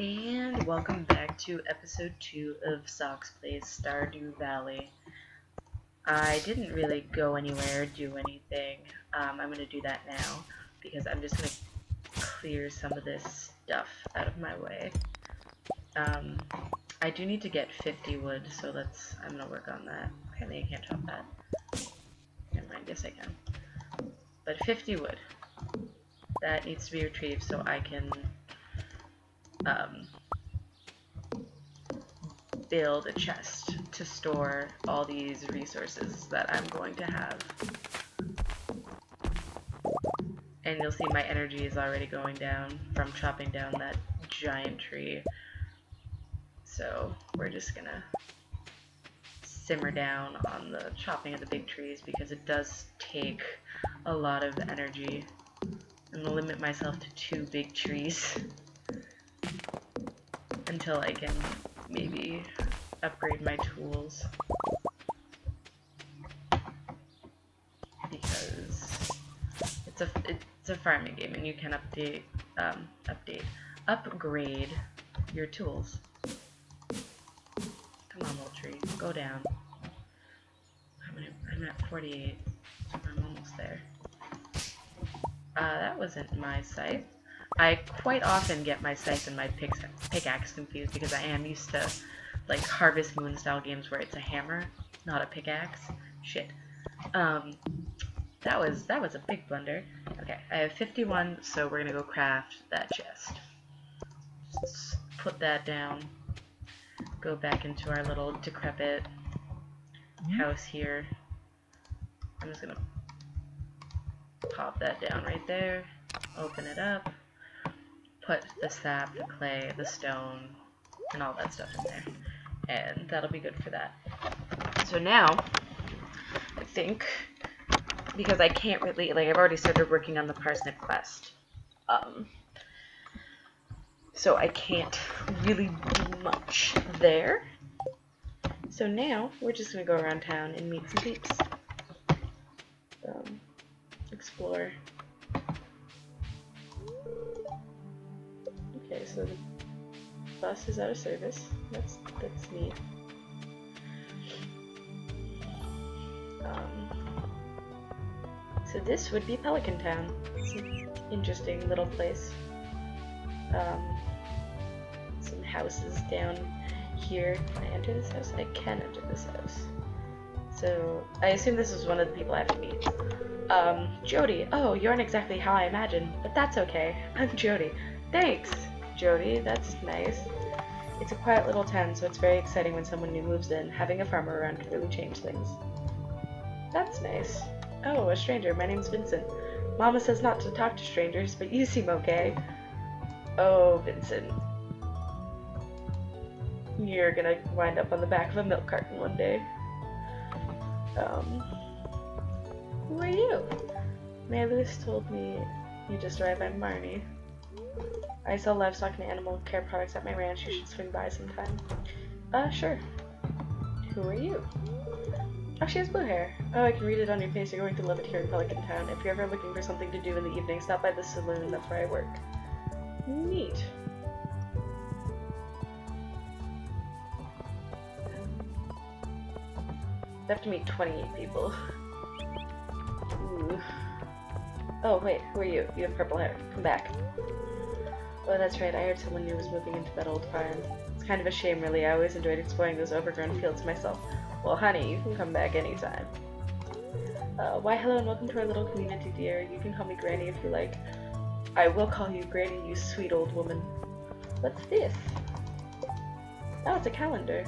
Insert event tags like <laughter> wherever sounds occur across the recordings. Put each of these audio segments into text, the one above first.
And welcome back to episode 2 of Socks Plays Stardew Valley. I didn't really go anywhere, do anything. Um, I'm going to do that now because I'm just going to clear some of this stuff out of my way. Um, I do need to get 50 wood, so let's, I'm going to work on that. Apparently I can't chop that. Never mind, yes I can. But 50 wood. That needs to be retrieved so I can um, build a chest to store all these resources that I'm going to have. And you'll see my energy is already going down from chopping down that giant tree. So we're just gonna simmer down on the chopping of the big trees because it does take a lot of energy. Gonna limit myself to two big trees <laughs> until I can maybe upgrade my tools. Because it's a it's a farming game and you can update um, update upgrade your tools. Come on, little tree, go down. I'm, I'm at 48. I'm almost there. Uh, that wasn't my scythe. I quite often get my scythe and my pickaxe confused because I am used to like Harvest Moon style games where it's a hammer, not a pickaxe. Shit. Um, that was that was a big blunder. Okay, I have 51, so we're gonna go craft that chest. Just put that down. Go back into our little decrepit house here. I'm just gonna pop that down right there. Open it up put the sap, the clay, the stone, and all that stuff in there. And that'll be good for that. So now, I think, because I can't really, like, I've already started working on the parsnip quest. Um, so I can't really do much there. So now, we're just going to go around town and meet some peeps. Um, explore. Okay, so the bus is out of service. That's that's neat. Um, so this would be Pelican Town. It's an interesting little place. Um, some houses down here. Can I enter this house? I can enter this house. So I assume this is one of the people I have to meet. Um, Jodi. Oh, you aren't exactly how I imagined, but that's okay. <laughs> I'm Jodi. Thanks. Jodi, that's nice. It's a quiet little town, so it's very exciting when someone new moves in. Having a farmer around can really change things. That's nice. Oh, a stranger. My name's Vincent. Mama says not to talk to strangers, but you seem okay. Oh, Vincent. You're gonna wind up on the back of a milk carton one day. Um, who are you? Lewis told me you just arrived by Marnie. I sell livestock and animal care products at my ranch. You should swing by sometime. Uh, sure. Who are you? Oh, she has blue hair. Oh, I can read it on your face. You're going to love it here in Pelican Town. If you're ever looking for something to do in the evening, stop by the saloon. That's where I work. Neat. I have to meet 28 people. Ooh. Oh, wait, who are you? You have purple hair. Come back. Oh, that's right, I heard someone new was moving into that old farm. It's kind of a shame, really. I always enjoyed exploring those overgrown fields myself. Well, honey, you can come back anytime. Uh, why, hello and welcome to our little community, dear. You can call me Granny if you like. I will call you Granny, you sweet old woman. What's this? Oh, it's a calendar.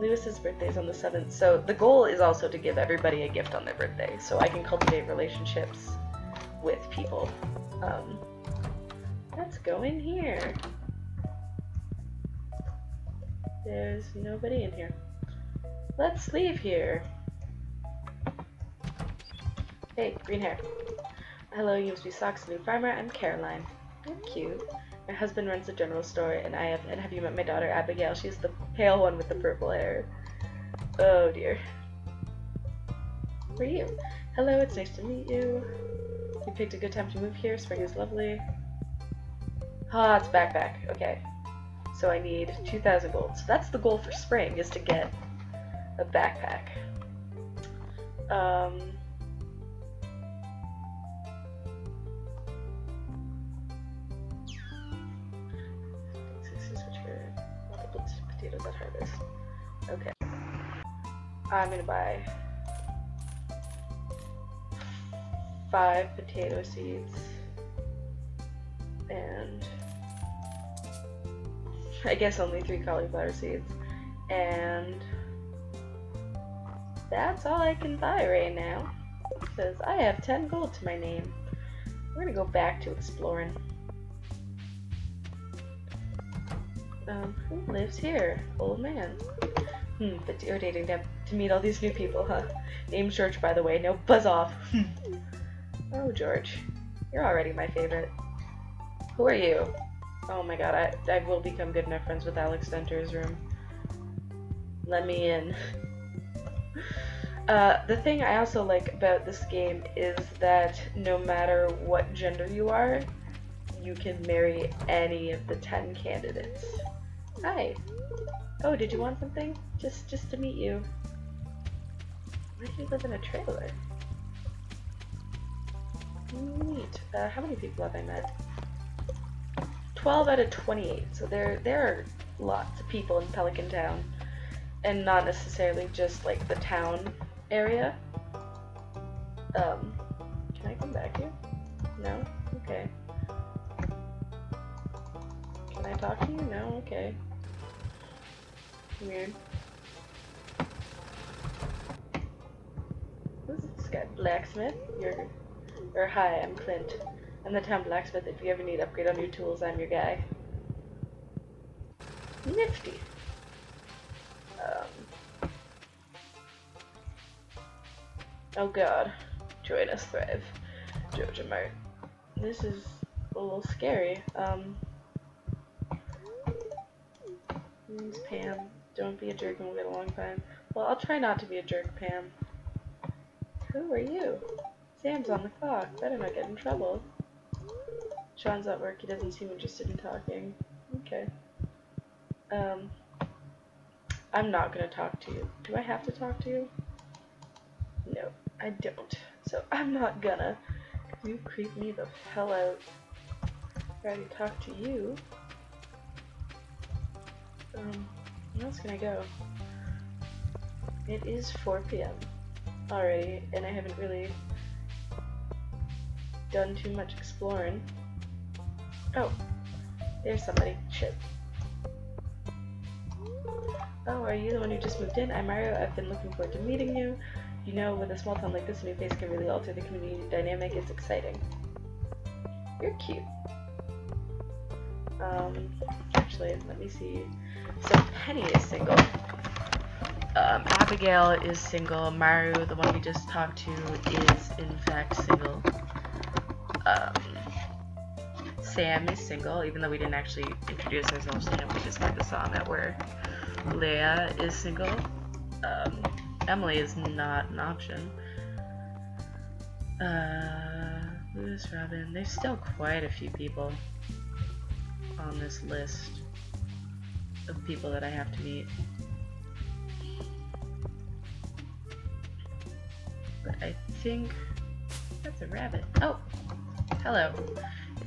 Lewis's birthday is on the 7th, so the goal is also to give everybody a gift on their birthday, so I can cultivate relationships with people. Um, Let's go in here. There's nobody in here. Let's leave here. Hey, green hair. Hello, you must be Socks, new farmer. I'm Caroline. You're cute. My husband runs a general store, and I have and have you met my daughter Abigail? She's the pale one with the purple hair. Oh dear. Who are you? Hello, it's nice to meet you. You picked a good time to move here. Spring is lovely. Ah, it's backpack. Okay. So I need 2,000 gold. So that's the goal for spring, is to get a backpack. Um, potatoes at harvest. Okay. I'm gonna buy five potato seeds and I guess only three cauliflower seeds and that's all I can buy right now because I have 10 gold to my name. We're gonna go back to exploring. Um, who lives here? Old man. Hmm, it's irritating to, to meet all these new people, huh? Name George, by the way. No, buzz off. oh, George. You're already my favorite. Who are you? Oh my god, I, I will become good enough friends with Alex Stenter's room. Let me in. Uh, the thing I also like about this game is that no matter what gender you are, you can marry any of the 10 candidates. Hi. Oh, did you want something? Just just to meet you. Why do you live in a trailer? Neat. Uh, how many people have I met? 12 out of 28. So there there are lots of people in Pelican Town. And not necessarily just like the town area. Um, can I come back here? No? Okay. Can I talk to you? No? Okay. Weird. This guy? Blacksmith? You're, or hi, I'm Clint. I'm the town blacksmith. If you ever need upgrade on your tools, I'm your guy. Nifty. Um. Oh god. Join us, Thrive. Joja Mart. This is a little scary. Um. Name's Pam. Don't be a jerk and we'll get along fine. Well, I'll try not to be a jerk, Pam. Who are you? Sam's on the clock. Better not get in trouble. Sean's at work. He doesn't seem interested in talking. Okay. Um, I'm not gonna talk to you. Do I have to talk to you? No, I don't. So <laughs> I'm not gonna. You creep me the hell out. I already talked to you. Um, where else can I go? It is 4 p.m. already, and I haven't really done too much exploring. Oh, there's somebody. Shit. Oh, are you the one who just moved in? I'm Maru. I've been looking forward to meeting you. You know, with a small town like this, a new face can really alter the community dynamic. It's exciting. You're cute. Um, actually, let me see. So Penny is single. Um, Abigail is single. Maru, the one we just talked to, is in fact single. Um, Sam is single, even though we didn't actually introduce ourselves to him. We just kind of saw that where Leah is single. Um, Emily is not an option. Uh, Lewis, Robin. There's still quite a few people on this list of people that I have to meet. But I think that's a rabbit. Oh, hello.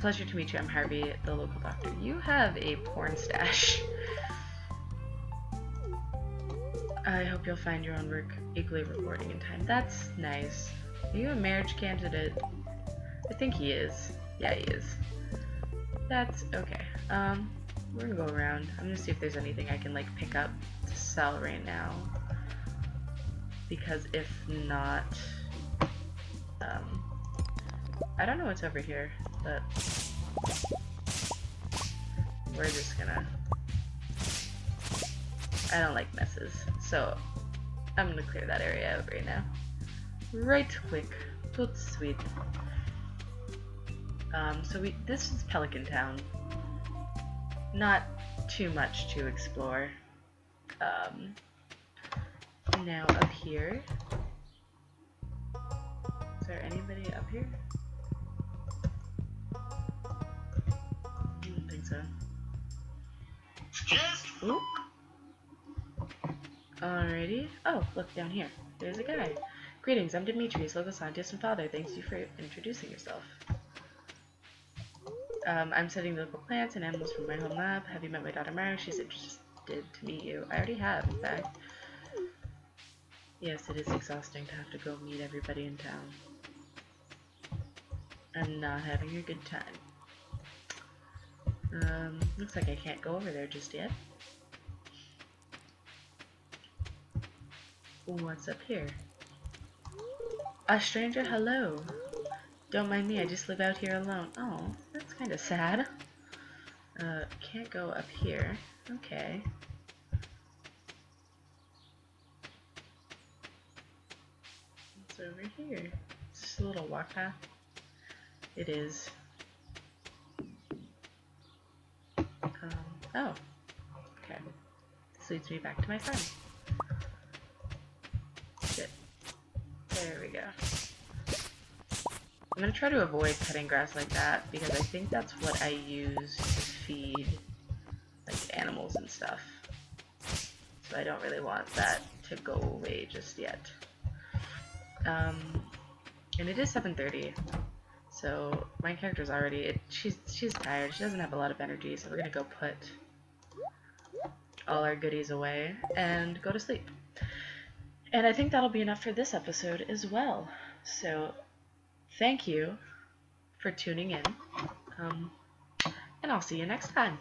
Pleasure to meet you. I'm Harvey, the local doctor. You have a porn stash. I hope you'll find your own work equally rewarding in time. That's nice. Are you a marriage candidate? I think he is. Yeah, he is. That's okay. Um, we're gonna go around. I'm gonna see if there's anything I can like pick up to sell right now. Because if not, um, I don't know what's over here, but we're just gonna. I don't like messes, so I'm gonna clear that area out right now. Right quick, but sweet. Um, so we this is Pelican Town not too much to explore. Um, now up here, is there anybody up here? Alrighty. Oh, look down here. There's a guy. Greetings, I'm Demetrius, local scientist and father. Thanks you for introducing yourself. Um, I'm studying the local plants and animals from my home lab. Have you met my daughter Maru? She's interested to meet you. I already have, in fact. Yes, it is exhausting to have to go meet everybody in town. I'm not having a good time. Um, looks like I can't go over there just yet. What's up here? A stranger, hello. Don't mind me, I just live out here alone. Oh, that's kind of sad. Uh, can't go up here. Okay. What's over here? It's just a little walk path. It is. Um, oh. Okay. This leads me back to my farm. I'm gonna try to avoid cutting grass like that because I think that's what I use to feed like animals and stuff. So I don't really want that to go away just yet. Um, and it is 7.30, so my character's already, it, she's, she's tired, she doesn't have a lot of energy, so we're gonna go put all our goodies away and go to sleep. And I think that'll be enough for this episode as well. So, thank you for tuning in, um, and I'll see you next time.